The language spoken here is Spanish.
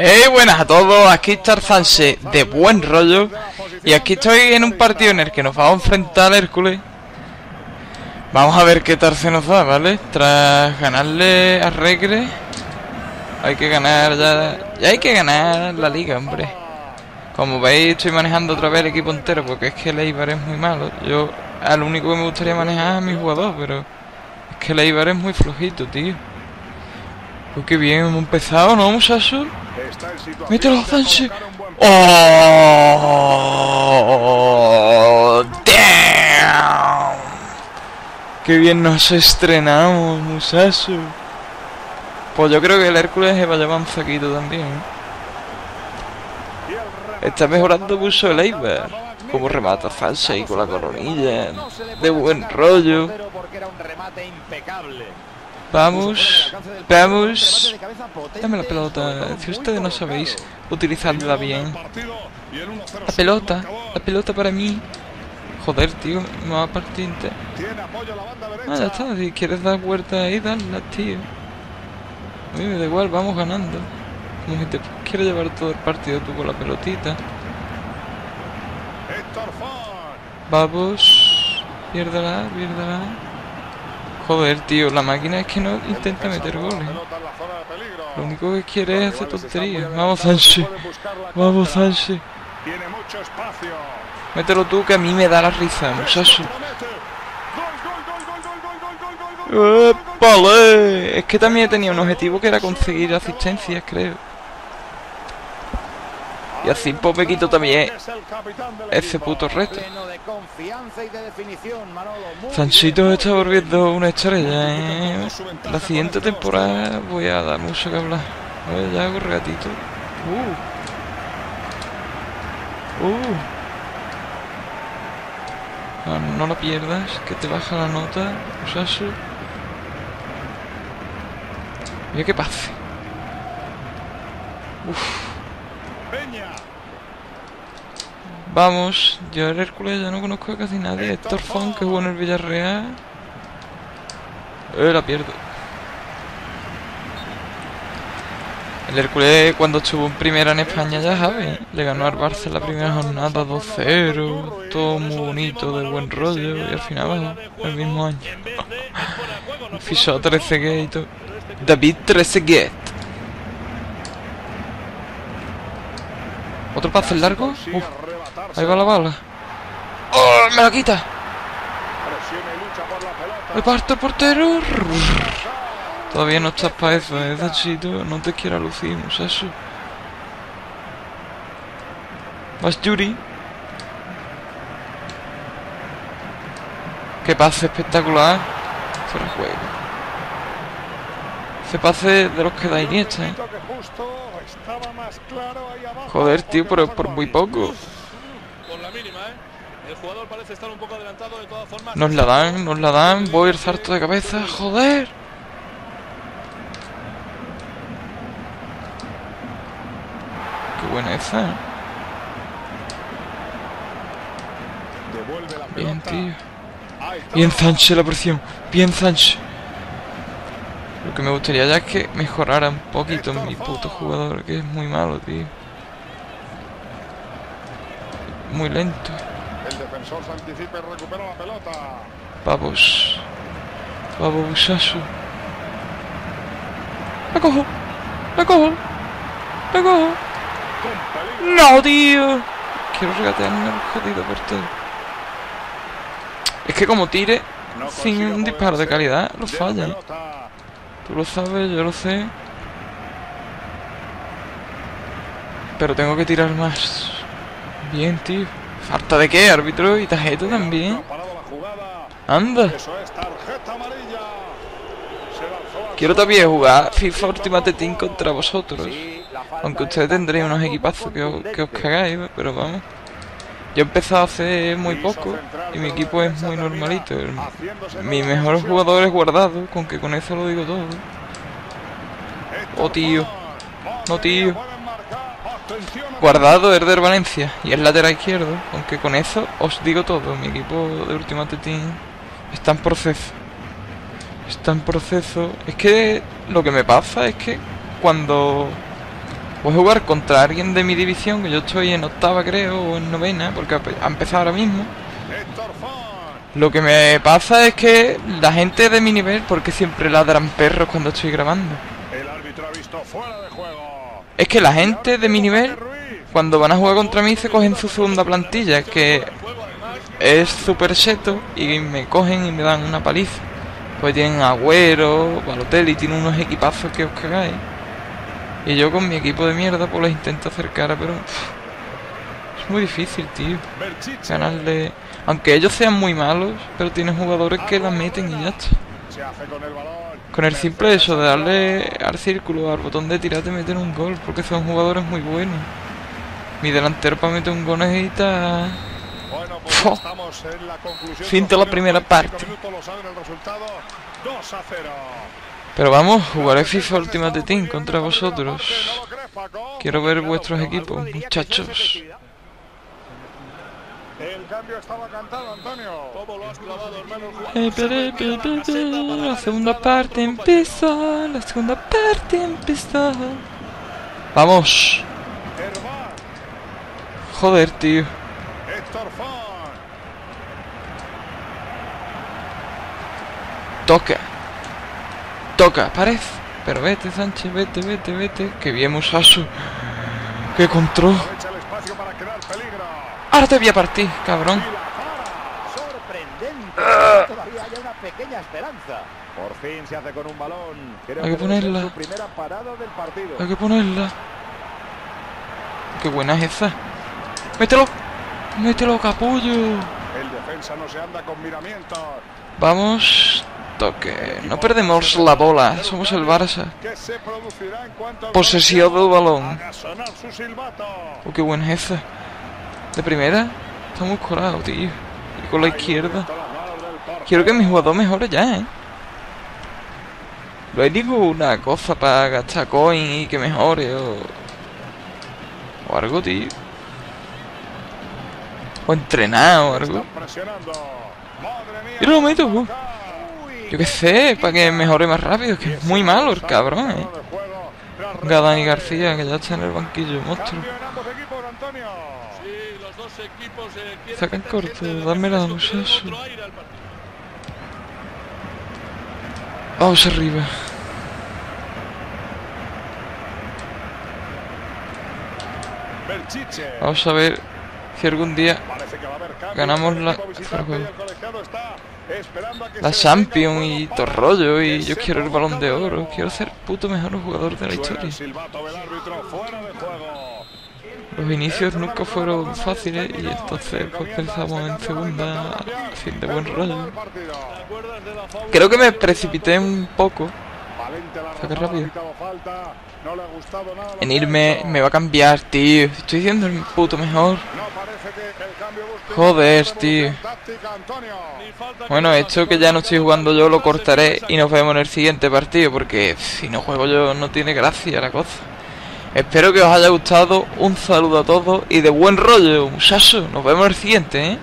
Hey, buenas a todos, aquí está Arzanse de buen rollo. Y aquí estoy en un partido en el que nos vamos a enfrentar al Hércules. Vamos a ver qué tal nos da, ¿vale? Tras ganarle a Regre Hay que ganar ya... Ya hay que ganar la liga, hombre. Como veis estoy manejando otra vez el equipo entero Porque es que el Eibar es muy malo. Yo al único que me gustaría manejar es a mi jugador Pero es que el Eibar es muy flojito, tío. Pues qué bien hemos empezado, ¿no, muchachos? Mételo, Sánchez. ¡Oh! ¡Damn! ¡Qué bien nos estrenamos, muchacho! Pues yo creo que el Hércules se va a llevar un saquito también. Está mejorando mucho el Eibar. Como remata falsa y con la coronilla. De buen rollo. Vamos, vamos. Dame la pelota. Si ustedes no sabéis utilizarla bien. La pelota, la pelota para mí. Joder, tío, me va a partir. Ah, ya está. Si quieres dar vuelta ahí, dale, tío. A mí me da igual, vamos ganando. Como si te quieres llevar todo el partido tú con la pelotita. Vamos. Piérdala, piérdala. Joder, tío, la máquina es que no intenta meter goles. Lo único que quiere es hacer tonterías. Vamos, Sánchez. Vamos, Sánchez. Mételo tú, que a mí me da la risa, muchacho. Es que también tenía un objetivo que era conseguir asistencias, creo. Y así pues me quito también ese puto reto. Sanchito está volviendo una estrella, ¿eh? La siguiente temporada voy a dar mucho que hablar. A ver, ya hago regatito. Uh. Uh. No, no la pierdas, que te baja la nota, muchacho. Mira que pase. Uf. Vamos, yo el Hércules ya no conozco a casi nadie. Héctor Font, que jugó en el Villarreal. Eh, la pierdo. El Hércules cuando estuvo en primera en España ya sabe, le ganó al Barça la primera jornada 2-0, todo muy bonito, de buen rollo, y al final el mismo año. Fichó a 13 y todo. David 13 ¿Otro pase largo? Uf. Ahí va la bala. ¡Oh! ¡Me la quita! ¡Me parto el portero! Todavía no estás para eso, ¿eh? No te quiero lucir, eso. Vas Yuri. ¡Qué pase espectacular! Fuera juego. Ese pase de los que da Iniesta, ¿eh? Joder, tío, pero por muy poco. Nos la dan, nos la dan. Voy el salto de cabeza, joder. Qué buena esa. ¿eh? Bien, tío. Bien, Sánchez la presión. Bien, Sánchez. Lo que me gustaría ya es que mejorara un poquito mi puto jugador, que es muy malo, tío. Muy lento. El defensor se anticipa y recupera la pelota. Vamos. Vamos, muchacho. La cojo. La cojo. La cojo. No, tío. Quiero regatearme al jodido portero. Es que como tire sin un disparo de calidad, lo falla. Tú lo sabes, yo lo sé. Pero tengo que tirar más. Bien, tío. ¿Falta de qué, árbitro? Y tarjeta también. Anda. Quiero también jugar FIFA Ultimate Team contra vosotros. Aunque ustedes tendréis unos equipazos que os, que os cagáis, pero vamos. Yo he empezado hace muy poco y mi equipo es muy normalito. mi mejor jugador es guardado, con que con eso lo digo todo. Oh, tío. No, tío. Guardado Herder Valencia y el lateral izquierdo, aunque con eso os digo todo, mi equipo de Ultimate Team está en proceso. Está en proceso. Es que lo que me pasa es que cuando Voy a jugar contra alguien de mi división, que yo estoy en octava creo, o en novena, porque ha empezado ahora mismo. Lo que me pasa es que la gente de mi nivel, porque siempre ladran perros cuando estoy grabando. Es que la gente de mi nivel, cuando van a jugar contra mí, se cogen su segunda plantilla, que es super seto, y me cogen y me dan una paliza. Pues tienen Agüero, Balotelli, tienen unos equipazos que os cagáis. Y yo con mi equipo de mierda pues les intento acercar, pero... es muy difícil, tío. Ganarle... Aunque ellos sean muy malos, pero tienen jugadores que la meten y ya está. Con el simple hecho de darle al círculo, al botón de tirar, te meten un gol, porque son jugadores muy buenos. Mi delantero para meter un gol necesita... De la primera parte. Pero vamos, jugaré FIFA Ultimate Team contra vosotros. Quiero ver vuestros equipos, muchachos. El cambio estaba cantado, Antonio. La segunda parte empieza. La segunda parte empieza. Vamos. Joder, tío. Toca. Toca, parece. Pero vete, Sánchez, vete, vete, vete. Que bien, Musasu. Que control. Ahora te voy a partir, cabrón. Todavía hay una pequeña esperanza. Por fin se hace con un balón. hay que ponerla. Hay que ponerla. Qué buena es esa. Mételo. Mételo, capullo. El defensa no se anda con miramientos. Vamos toque. No perdemos la bola, somos el Barça. Posesión del balón. Oh, qué buen jefe. De primera, está muy tío. Y con la izquierda. Quiero que mi jugador mejore ya, ¿eh? No hay ninguna cosa para gastar coin y que mejore o... O algo, tío. O entrenar o algo. Y lo meto, yo qué sé, para que mejore más rápido, es que es muy malo el cabrón, eh. García, que ya está en el banquillo, monstruo. Sacan corto, dame la muchacho. Vamos arriba. Vamos a ver si algún día ganamos la, la Champions y todo rollo. Y yo quiero el balón de oro. Quiero ser puto mejor jugador de la historia. Los inicios nunca fueron fáciles y entonces pues pensamos en segunda, fin de buen rollo. Creo que me precipité un poco. Saca rápido. En irme me va a cambiar, tío. Estoy diciendo el puto mejor. Joder, tío. Bueno, esto que ya no estoy jugando yo lo cortaré y nos vemos en el siguiente partido porque si no juego yo no tiene gracia la cosa. Espero que os haya gustado. Un saludo a todos y de buen rollo, muchachos. Nos vemos en el siguiente, ¿eh?